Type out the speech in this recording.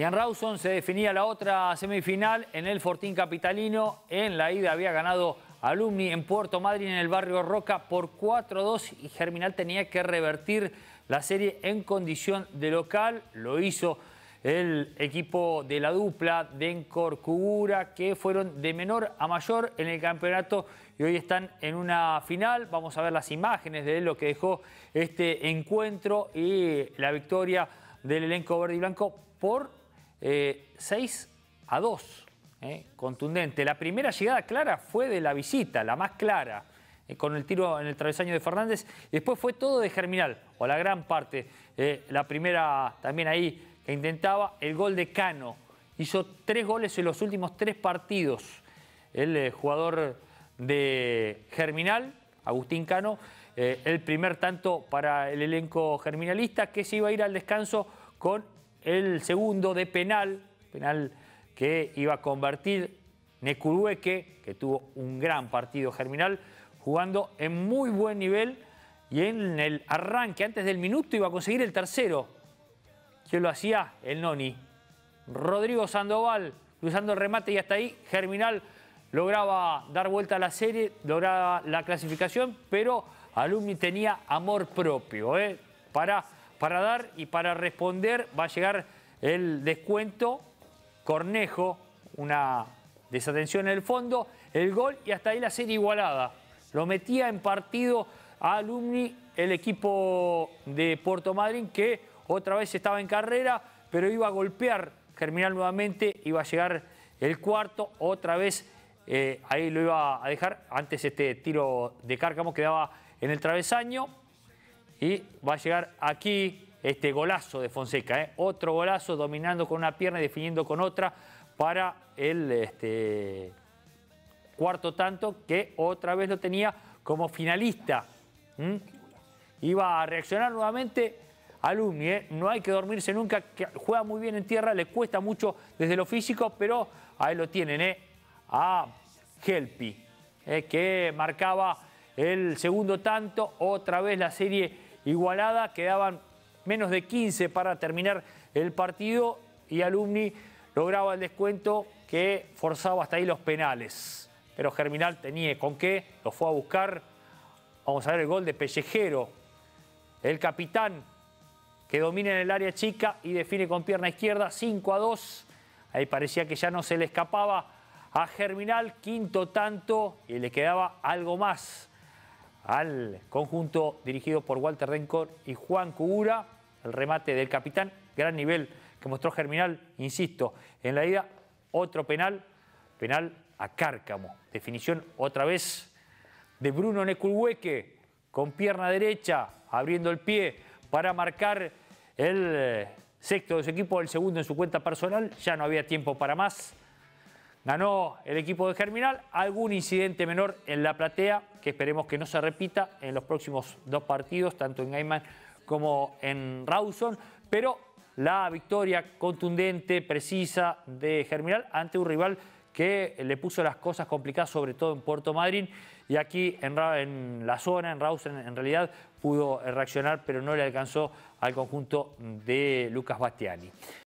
Y en Rawson se definía la otra semifinal en el Fortín Capitalino. En la ida había ganado Alumni en Puerto Madryn en el barrio Roca por 4-2 y Germinal tenía que revertir la serie en condición de local. Lo hizo el equipo de la dupla Dencor Cugura que fueron de menor a mayor en el campeonato y hoy están en una final. Vamos a ver las imágenes de lo que dejó este encuentro y la victoria del elenco verde y blanco por 6 eh, a 2. Eh, contundente. La primera llegada clara fue de la visita, la más clara, eh, con el tiro en el travesaño de Fernández. Después fue todo de Germinal, o la gran parte. la primera también ahí que intentaba, el gol de Cano. Hizo tres goles en los últimos tres partidos. El jugador de Germinal, Agustín Cano, el primer tanto para el elenco germinalista que se iba a ir al descanso con el segundo de penal, penal que iba a convertir Necurueque, que tuvo un gran partido germinal, jugando en muy buen nivel y en el arranque, antes del minuto, iba a conseguir el tercero. que lo hacía? El Noni. Rodrigo Sandoval, cruzando el remate y hasta ahí, Germinal lograba dar vuelta a la serie, lograba la clasificación, pero Alumni tenía amor propio ¿eh? para para dar y para responder va a llegar el descuento, Cornejo, una desatención en el fondo, el gol y hasta ahí la serie igualada. Lo metía en partido a Alumni el equipo de Puerto Madryn que otra vez estaba en carrera, pero iba a golpear Germinal nuevamente, iba a llegar el cuarto, otra vez eh, ahí lo iba a dejar, antes este tiro de Cárcamo quedaba en el travesaño, y va a llegar aquí este golazo de Fonseca, ¿eh? otro golazo dominando con una pierna y definiendo con otra para el este, cuarto tanto que otra vez lo tenía como finalista. Iba a reaccionar nuevamente Alumni, ¿eh? no hay que dormirse nunca, juega muy bien en tierra, le cuesta mucho desde lo físico, pero ahí lo tienen, ¿eh? a Helpi, ¿eh? que marcaba el segundo tanto, otra vez la serie igualada, quedaban menos de 15 para terminar el partido y Alumni lograba el descuento que forzaba hasta ahí los penales. Pero Germinal tenía con qué, lo fue a buscar. Vamos a ver el gol de Pellejero, el capitán que domina en el área chica y define con pierna izquierda 5 a 2. Ahí parecía que ya no se le escapaba a Germinal, quinto tanto y le quedaba algo más al conjunto dirigido por Walter Dencor y Juan Cugura. El remate del capitán, gran nivel que mostró Germinal, insisto, en la ida, otro penal, penal a Cárcamo. Definición otra vez de Bruno Neculhueque, con pierna derecha, abriendo el pie para marcar el sexto de su equipo, el segundo en su cuenta personal. Ya no había tiempo para más. Ganó el equipo de Germinal, algún incidente menor en la platea que esperemos que no se repita en los próximos dos partidos, tanto en Gaiman como en Rawson, pero la victoria contundente, precisa de Germinal ante un rival que le puso las cosas complicadas, sobre todo en Puerto Madryn, y aquí en, la zona, en Rawson, en realidad pudo reaccionar, pero no le alcanzó al conjunto de Lucas Bastiani.